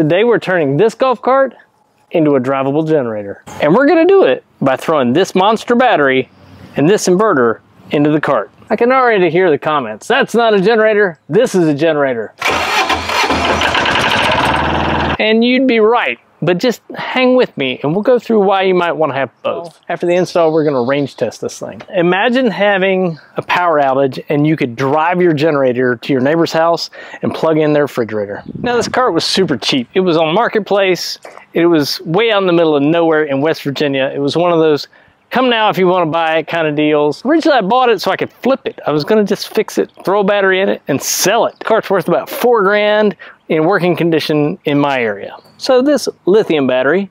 Today we're turning this golf cart into a drivable generator. And we're gonna do it by throwing this monster battery and this inverter into the cart. I can already hear the comments. That's not a generator, this is a generator. And you'd be right, but just hang with me and we'll go through why you might want to have both. Oh. After the install, we're going to range test this thing. Imagine having a power outage and you could drive your generator to your neighbor's house and plug in their refrigerator. Now this cart was super cheap. It was on Marketplace. It was way out in the middle of nowhere in West Virginia. It was one of those come now if you want to buy it kind of deals. Originally I bought it so I could flip it. I was going to just fix it, throw a battery in it and sell it. The cart's worth about four grand in working condition in my area. So this lithium battery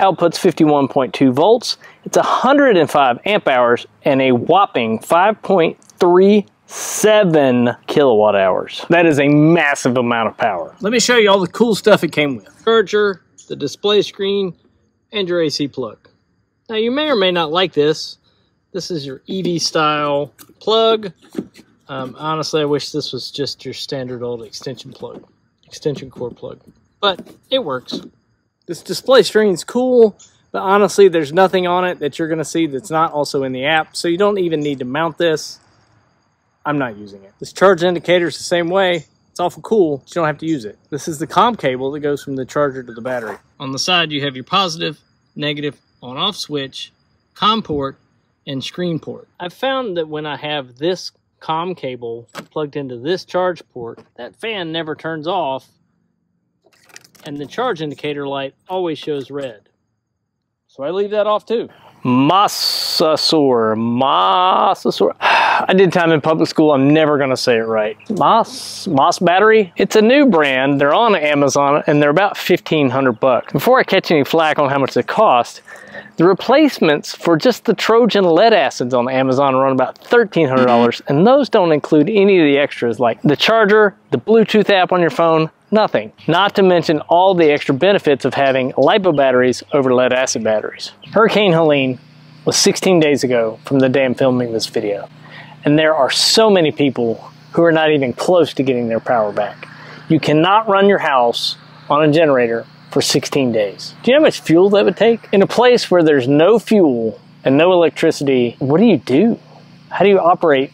outputs 51.2 volts. It's 105 amp hours and a whopping 5.37 kilowatt hours. That is a massive amount of power. Let me show you all the cool stuff it came with. Charger, the display screen, and your AC plug. Now you may or may not like this. This is your EV style plug. Um, honestly, I wish this was just your standard old extension plug extension cord plug. But it works. This display screen is cool, but honestly, there's nothing on it that you're going to see that's not also in the app, so you don't even need to mount this. I'm not using it. This charge indicator is the same way. It's awful cool, you don't have to use it. This is the COM cable that goes from the charger to the battery. On the side, you have your positive, negative, on-off switch, COM port, and screen port. I've found that when I have this COM cable plugged into this charge port, that fan never turns off and the charge indicator light always shows red. So I leave that off too. Mosasaur, Mosasaur. I did time in public school, I'm never gonna say it right. Moss, Moss Battery. It's a new brand, they're on Amazon and they're about 1500 bucks. Before I catch any flack on how much they cost, the replacements for just the Trojan lead acids on Amazon run about $1,300 mm-hmm. and those don't include any of the extras like the charger, the Bluetooth app on your phone, nothing. Not to mention all the extra benefits of having LiPo batteries over lead acid batteries. Hurricane Helene was 16 days ago from the day I'm filming this video. And there are so many people who are not even close to getting their power back. You cannot run your house on a generator for 16 days. Do you know how much fuel that would take? In a place where there's no fuel and no electricity, what do you do? How do you operate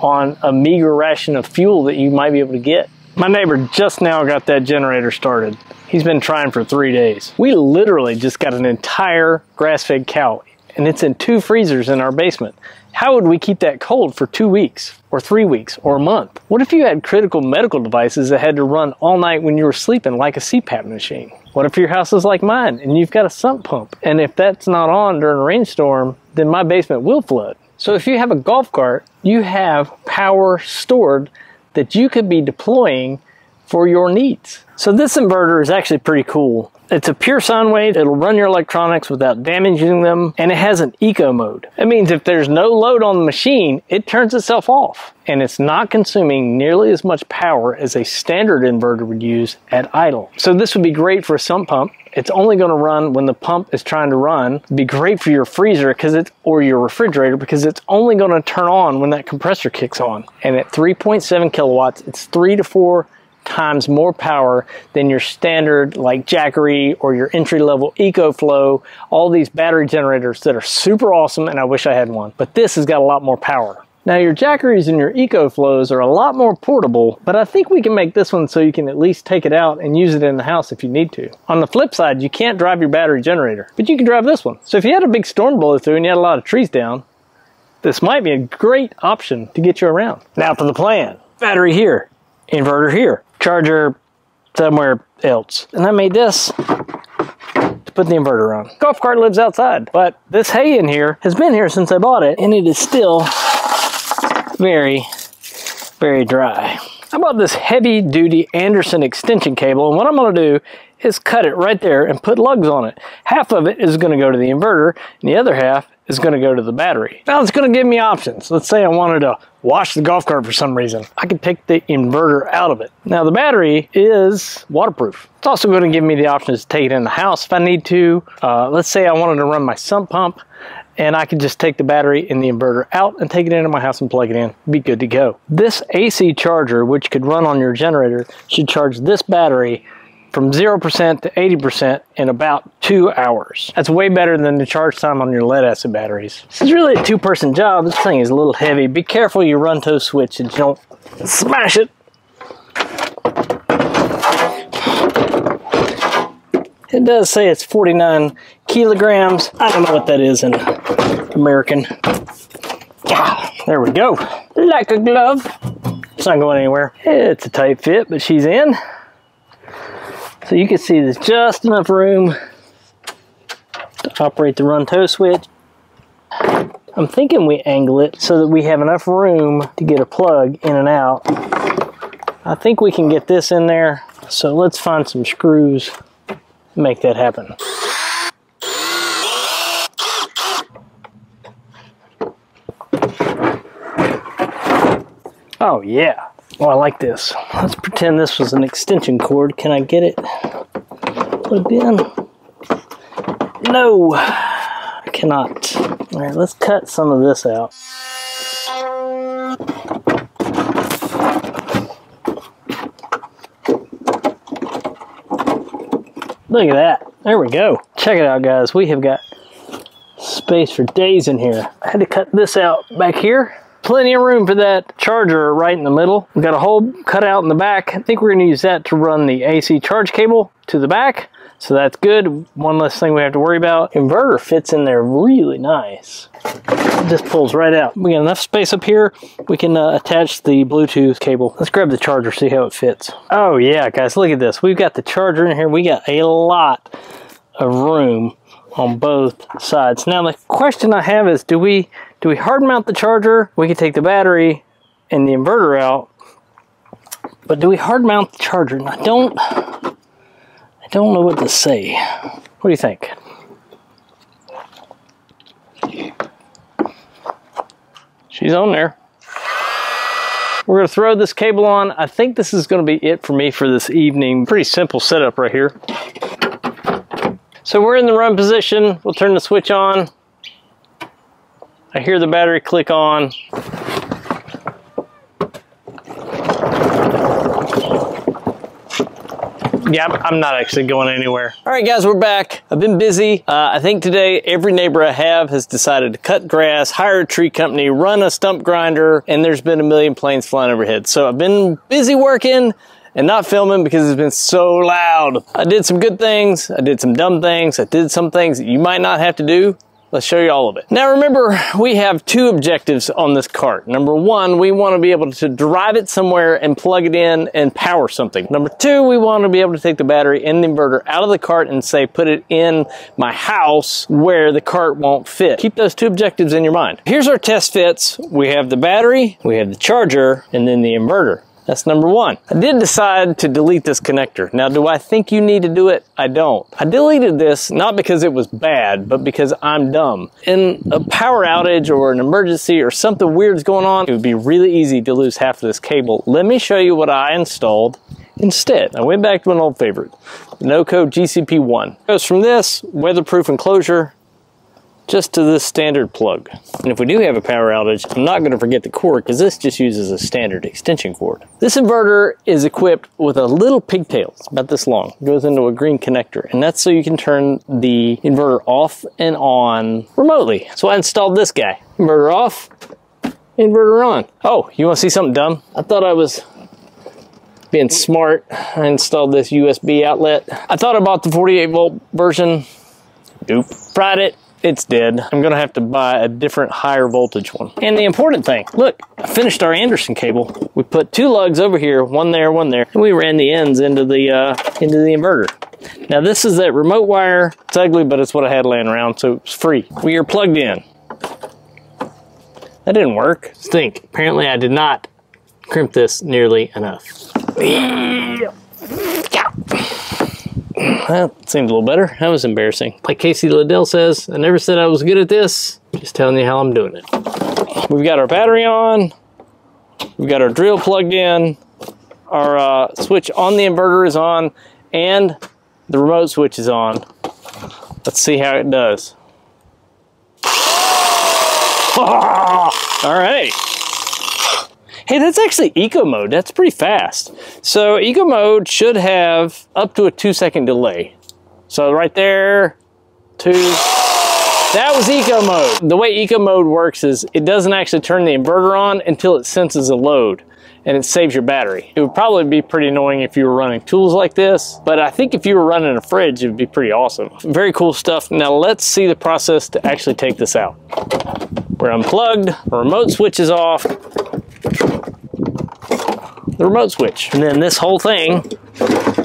on a meager ration of fuel that you might be able to get? My neighbor just now got that generator started. He's been trying for three days. We literally just got an entire grass-fed cow and it's in two freezers in our basement. How would we keep that cold for two weeks or three weeks or a month? What if you had critical medical devices that had to run all night when you were sleeping like a CPAP machine? What if your house is like mine and you've got a sump pump? And if that's not on during a rainstorm, then my basement will flood. So if you have a golf cart, you have power stored that you could be deploying for your needs. So this inverter is actually pretty cool. It's a pure sine wave. It'll run your electronics without damaging them, and it has an eco mode. It means if there's no load on the machine, it turns itself off, and it's not consuming nearly as much power as a standard inverter would use at idle. So this would be great for a sump pump. It's only going to run when the pump is trying to run. It'd be great for your freezer because it's or your refrigerator because it's only going to turn on when that compressor kicks on. And at 3.7 kilowatts, it's three to four times more power than your standard like Jackery or your entry level EcoFlow, all these battery generators that are super awesome and I wish I had one. But this has got a lot more power. Now your Jackeries and your EcoFlows are a lot more portable, but I think we can make this one so you can at least take it out and use it in the house if you need to. On the flip side, you can't drive your battery generator, but you can drive this one. So if you had a big storm blow through and you had a lot of trees down, this might be a great option to get you around. Now for the plan. Battery here, inverter here, charger somewhere else. And I made this to put the inverter on. Golf cart lives outside, but this hay in here has been here since I bought it, and it is still very, very dry. I bought this heavy duty Anderson extension cable, and what I'm gonna do is cut it right there and put lugs on it. Half of it is gonna go to the inverter, and the other half is going to go to the battery. Now it's going to give me options. Let's say I wanted to wash the golf cart for some reason. I can take the inverter out of it. Now the battery is waterproof. It's also going to give me the option to take it in the house if I need to. Uh, let's say I wanted to run my sump pump and I could just take the battery and the inverter out and take it into my house and plug it in. Be good to go. This AC charger, which could run on your generator, should charge this battery from 0% to 80% in about two hours. That's way better than the charge time on your lead acid batteries. This is really a two person job. This thing is a little heavy. Be careful you run tow switch and you don't smash it. It does say it's 49 kilograms. I don't know what that is in American. Yeah, there we go. Like a glove. It's not going anywhere. It's a tight fit, but she's in. So you can see there's just enough room to operate the run tow switch. I'm thinking we angle it so that we have enough room to get a plug in and out. I think we can get this in there. So let's find some screws make that happen. Oh yeah. Oh, I like this. Let's pretend this was an extension cord. Can I get it plugged in? No, I cannot. All right, let's cut some of this out. Look at that. There we go. Check it out, guys. We have got space for days in here. I had to cut this out back here. Plenty of room for that charger right in the middle. We've got a hole cut out in the back. I think we're going to use that to run the AC charge cable to the back. So that's good. One less thing we have to worry about. Inverter fits in there really nice. Just pulls right out. We got enough space up here. We can uh, attach the Bluetooth cable. Let's grab the charger, see how it fits. Oh yeah, guys, look at this. We've got the charger in here. We got a lot of room on both sides. Now the question I have is, do we do we hard mount the charger? We could take the battery and the inverter out, but do we hard mount the charger? I don't I don't know what to say. What do you think? She's on there. We're gonna throw this cable on. I think this is gonna be it for me for this evening. Pretty simple setup right here. So we're in the run position. We'll turn the switch on. I hear the battery click on. Yeah, I'm not actually going anywhere. All right, guys, we're back. I've been busy. Uh, I think today every neighbor I have has decided to cut grass, hire a tree company, run a stump grinder, and there's been a million planes flying overhead. So I've been busy working and not filming because it's been so loud. I did some good things. I did some dumb things. I did some things that you might not have to do. Let's show you all of it. Now remember, we have two objectives on this cart. Number one, we want to be able to drive it somewhere and plug it in and power something. Number two, we want to be able to take the battery and the inverter out of the cart and say, put it in my house where the cart won't fit. Keep those two objectives in your mind. Here's our test fits. We have the battery, we have the charger, and then the inverter. That's number one. I did decide to delete this connector. Now, do I think you need to do it? I don't. I deleted this not because it was bad, but because I'm dumb. In a power outage or an emergency or something weird's going on, it would be really easy to lose half of this cable. Let me show you what I installed instead. I went back to an old favorite, NOCO GCP1. It goes from this weatherproof enclosure just to this standard plug. And if we do have a power outage, I'm not going to forget the cord because this just uses a standard extension cord. This inverter is equipped with a little pigtail, it's about this long, it goes into a green connector, and that's so you can turn the inverter off and on remotely. So I installed this guy. Inverter off, inverter on. Oh, you want to see something dumb? I thought I was being smart. I installed this USB outlet. I thought I bought the 48 volt version. Nope. Fried it, it's dead. I'm gonna have to buy a different higher voltage one. And the important thing, look, I finished our Anderson cable. We put two lugs over here, one there, one there, and we ran the ends into the uh, into the inverter. Now this is that remote wire. It's ugly, but it's what I had laying around, so it's free. We are plugged in. That didn't work. Stink. Apparently I did not crimp this nearly enough. That seemed a little better. That was embarrassing. Like Casey Liddell says, I never said I was good at this. Just telling you how I'm doing it. We've got our battery on. We've got our drill plugged in. Our uh, switch on the inverter is on. And the remote switch is on. Let's see how it does. All right. Hey, that's actually eco mode. That's pretty fast. So eco mode should have up to a two second delay. So right there, two, that was eco mode. The way eco mode works is it doesn't actually turn the inverter on until it senses a load and it saves your battery. It would probably be pretty annoying if you were running tools like this, but I think if you were running a fridge, it would be pretty awesome. Very cool stuff. Now let's see the process to actually take this out. We're unplugged, remote switch is off, the remote switch. And then this whole thing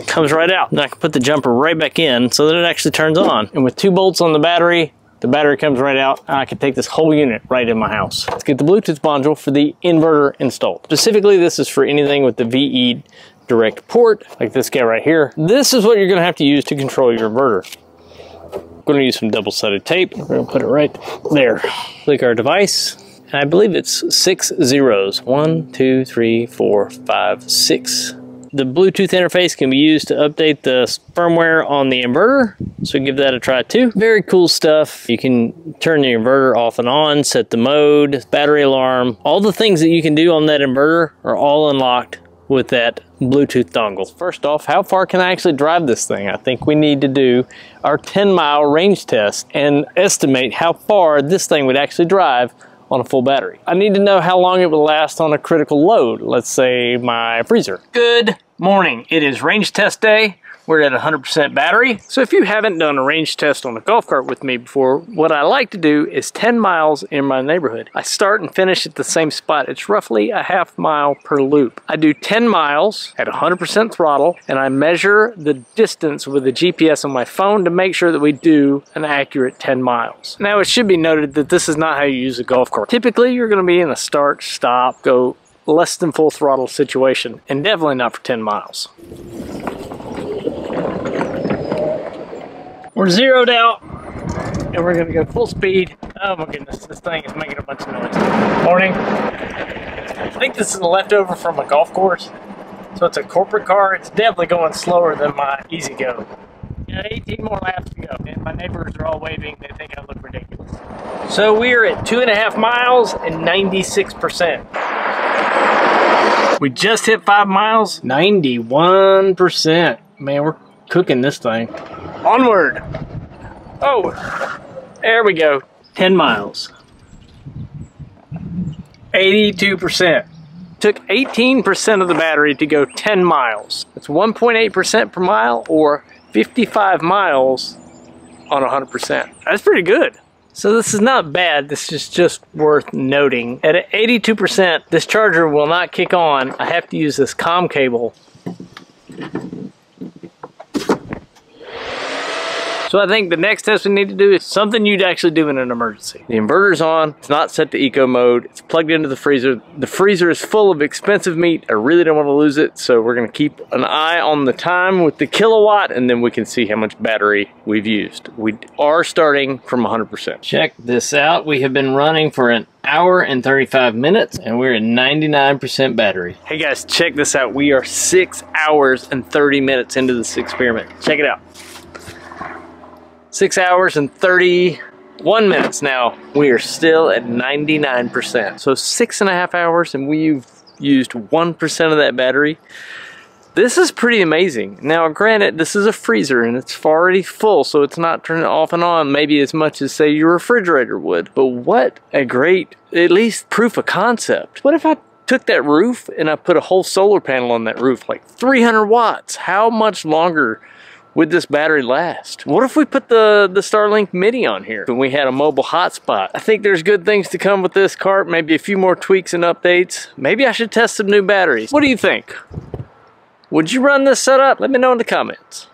comes right out. And I can put the jumper right back in so that it actually turns on. And with two bolts on the battery, the battery comes right out I can take this whole unit right in my house. Let's get the Bluetooth module for the inverter installed. Specifically, this is for anything with the VE direct port, like this guy right here. This is what you're gonna have to use to control your inverter. I'm gonna use some double-sided tape. We're gonna put it right there. Click our device, I believe it's six zeros. One, two, three, four, five, six the Bluetooth interface can be used to update the firmware on the inverter. So give that a try too. Very cool stuff. You can turn the inverter off and on, set the mode, battery alarm. All the things that you can do on that inverter are all unlocked with that Bluetooth dongle. First off, how far can I actually drive this thing? I think we need to do our 10 mile range test and estimate how far this thing would actually drive on a full battery. I need to know how long it will last on a critical load, let's say my freezer. Good morning. It is range test day. We're at 100% battery. So if you haven't done a range test on a golf cart with me before, what I like to do is 10 miles in my neighborhood. I start and finish at the same spot. It's roughly a half mile per loop. I do 10 miles at 100% throttle and I measure the distance with the GPS on my phone to make sure that we do an accurate 10 miles. Now it should be noted that this is not how you use a golf cart. Typically you're gonna be in a start, stop, go less than full throttle situation and definitely not for 10 miles. We're zeroed out and we're gonna go full speed. Oh my goodness, this thing is making a bunch of noise. Morning. I think this is a leftover from a golf course. So it's a corporate car. It's definitely going slower than my E-Z-GO. Got 18 more laps to go, and my neighbors are all waving. They think I look ridiculous. So we are at two and a half miles and 96%. We just hit five miles, 91%. Man, we're cooking this thing. Onward. Oh, there we go. 10 miles. 82%. Took 18% of the battery to go 10 miles. It's 1.8% per mile or 55 miles on 100%. That's pretty good. So this is not bad, this is just worth noting. At 82%, this charger will not kick on. I have to use this COM cable So I think the next test we need to do is something you'd actually do in an emergency. The inverter's on, it's not set to eco mode, it's plugged into the freezer. The freezer is full of expensive meat. I really don't want to lose it, so we're gonna keep an eye on the time with the Kill A Watt and then we can see how much battery we've used. We are starting from 100%. Check this out. We have been running for an hour and 35 minutes and we're at 99% battery. Hey guys, check this out. We are six hours and 30 minutes into this experiment. Check it out six hours and 31 minutes now. We are still at 99%. So six and a half hours and we've used 1% of that battery. This is pretty amazing. Now, granted, this is a freezer and it's already full, so it's not turning off and on maybe as much as, say, your refrigerator would. But what a great, at least proof of concept. What if I took that roof and I put a whole solar panel on that roof, like 300 watts? How much longer would this battery last? What if we put the, the Starlink Mini on here and we had a mobile hotspot? I think there's good things to come with this cart, maybe a few more tweaks and updates. Maybe I should test some new batteries. What do you think? Would you run this setup? Let me know in the comments.